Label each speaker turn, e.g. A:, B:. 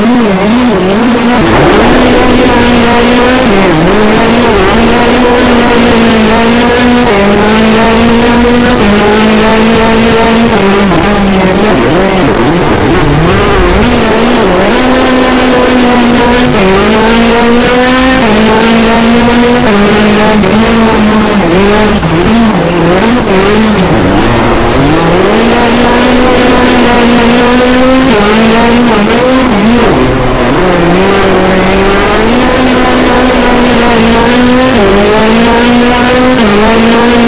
A: ¡Vamos! yeah, Thank you.